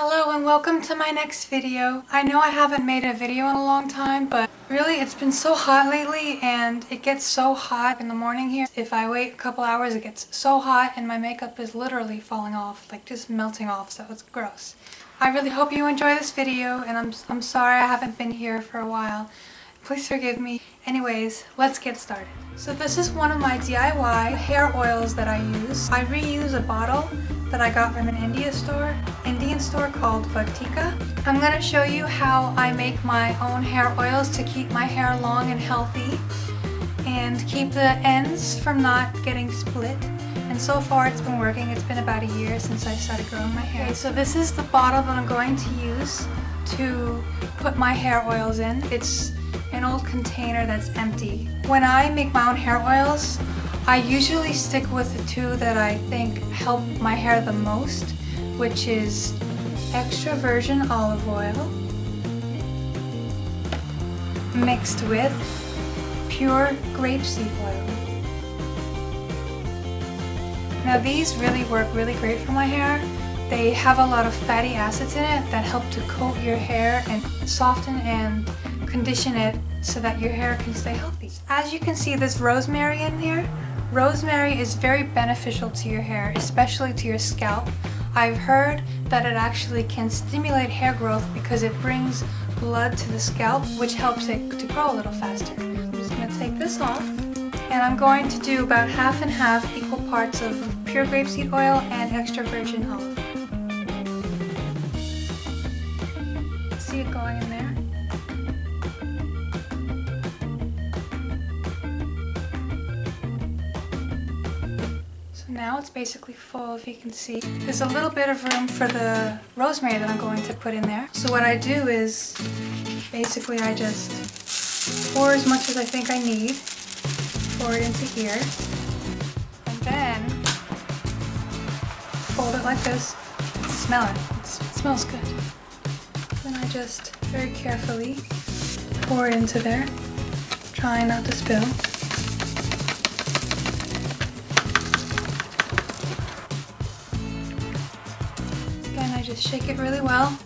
Hello and welcome to my next video. I know I haven't made a video in a long time, but really it's been so hot lately and it gets so hot in the morning here. If I wait a couple hours it gets so hot and my makeup is literally falling off, like just melting off, so it's gross. I really hope you enjoy this video and I'm, I'm sorry I haven't been here for a while. Please forgive me. Anyways, let's get started. So this is one of my DIY hair oils that I use. I reuse a bottle that I got from an India store, Indian store called Vatika. I'm to show you how I make my own hair oils to keep my hair long and healthy and keep the ends from not getting split. And so far it's been working. It's been about a year since I started growing my hair. Okay, so this is the bottle that I'm going to use to put my hair oils in. It's an old container that's empty. When I make my own hair oils, I usually stick with the two that I think help my hair the most, which is extra virgin olive oil mixed with pure grapeseed oil. Now these really work really great for my hair. They have a lot of fatty acids in it that help to coat your hair and soften and condition it so that your hair can stay healthy. As you can see, there's rosemary in here. Rosemary is very beneficial to your hair, especially to your scalp. I've heard that it actually can stimulate hair growth because it brings blood to the scalp, which helps it to grow a little faster. I'm just going to take this off, and I'm going to do about half and half equal parts of pure grapeseed oil and extra virgin olive. Now it's basically full if you can see. There's a little bit of room for the rosemary that I'm going to put in there. So what I do is basically I just pour as much as I think I need, pour it into here, and then fold it like this, smell it, it smells good. Then I just very carefully pour it into there, trying not to spill. Just shake it really well.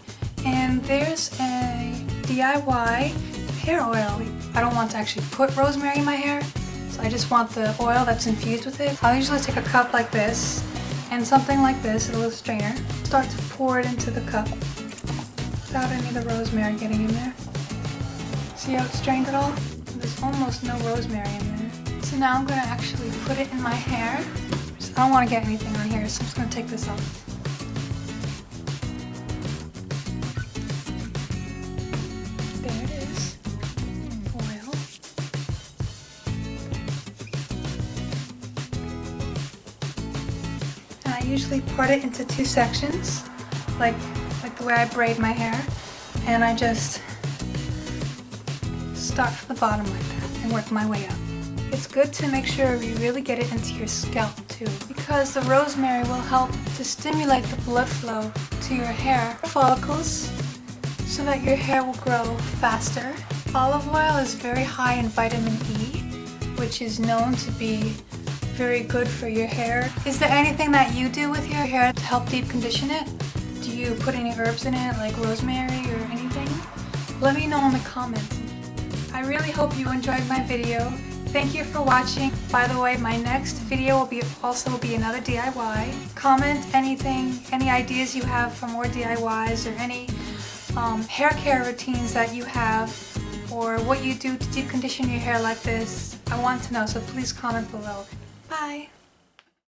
And there's a DIY hair oil. I don't want to actually put rosemary in my hair, so I just want the oil that's infused with it. I'll usually take a cup like this and something like this, a little strainer, start to pour it into the cup without any of the rosemary getting in there. See how it's strained it all? There's almost no rosemary in there. So now I'm going to actually put it in my hair. I don't want to get anything on here, so I'm just going to take this off. Usually part it into two sections, like, like the way I braid my hair, and I just start from the bottom like that and work my way up. It's good to make sure you really get it into your scalp too, because the rosemary will help to stimulate the blood flow to your hair follicles so that your hair will grow faster. Olive oil is very high in vitamin E, which is known to be very good for your hair. Is there anything that you do with your hair to help deep condition it? Do you put any herbs in it like rosemary or anything? Let me know in the comments. I really hope you enjoyed my video. Thank you for watching. By the way, my next video will be also be another DIY. Comment anything, any ideas you have for more DIYs or any um, hair care routines that you have or what you do to deep condition your hair like this. I want to know, so please comment below. Bye.